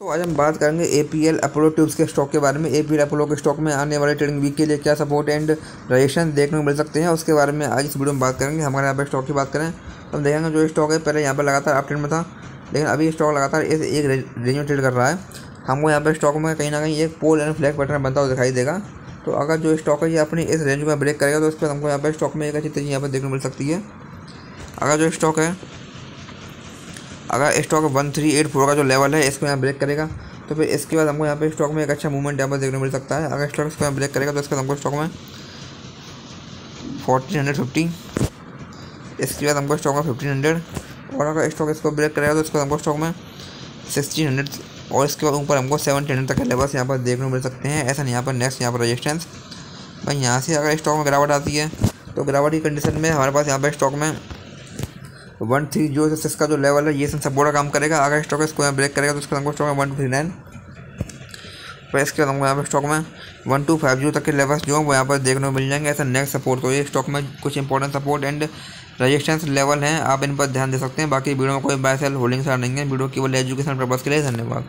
तो आज हम बात करेंगे A P L Apollo Tubes के स्टॉक के बारे में। ए पी एल अपोलो के स्टॉक में आने वाले ट्रेडिंग वीक के लिए क्या सपोर्ट एंड रजिस्ट्रेशन देखने को मिल सकते हैं, उसके बारे में आज इस वीडियो में बात करेंगे। हमारे यहाँ पर स्टॉक की बात करें तो हम देखेंगे जो स्टॉक है, पहले यहाँ पर लगातार अप ट्रेंड में था, लेकिन अभी स्टॉक लगातार इस एक रेंज में ट्रेड कर रहा है। हमको यहाँ पर स्टॉक में कहीं ना कहीं एक पोल एंड फ्लैग पैटर्न बनता हुआ दिखाई देगा। तो अगर जो स्टॉक है ये अपनी इस रेंज में ब्रेक करेगा तो उस पर हमको यहाँ पर स्टॉक में एक अच्छी तेज़ी यहाँ पर देखने को मिल सकती है। अगर जो स्टॉक है अगर stock one three eight four का जो लेवल है, इसको यहाँ ब्रेक करेगा तो फिर इसके बाद हमको यहाँ पे स्टॉक में एक अच्छा मूवमेंट यहाँ पर देखने मिल सकता है। अगर स्टॉक इसको यहाँ ब्रेक करेगा तो इसके बाद हमको स्टॉक में फोर्टीन हंड्रेड फिफ्टी इसके बाद हमको स्टॉक में फिफ्टीन हंड्रेड और अगर स्टॉक इसको ब्रेक करेगा तो इसके बाद हमको स्टॉक में सिक्सटीन हंड्रेड और इसके बाद ऊपर हमको सेवनटीन हंड्रेड तक के लेवल्स यहाँ पर देखने मिल सकते हैं। ऐसा नहीं, यहाँ पर नेक्स्ट यहाँ पर रजिस्टेंस भाई, यहाँ से अगर स्टॉक में गिरावट आती है तो गिरावट की कंडीशन में हमारे पास यहाँ पर स्टॉक में वन थ्री जो सिक्स इसका जो लेवल है, ये सब सपोर्ट काम करेगा। अगर स्टॉक इसको यहाँ ब्रेक करेगा तो इसका हमको स्टॉक में वन थ्री नाइन पर इसके बाद यहाँ पर स्टॉक में वन टू फाइव ज़ीरो तक के लेवल्स जो हैं, वो यहाँ पर देखने को मिल जाएँगे ऐसा नेक्स्ट सपोर्ट तो ये स्टॉक में कुछ important support and resistance level हैं, आप इन पर ध्यान दे सकते हैं। बाकी वीडियो में कोई बाय सेल होल्डिंग नहीं है। वीडियो केवल एजुकेशन पर्पज़ के लिए धन्यवाद।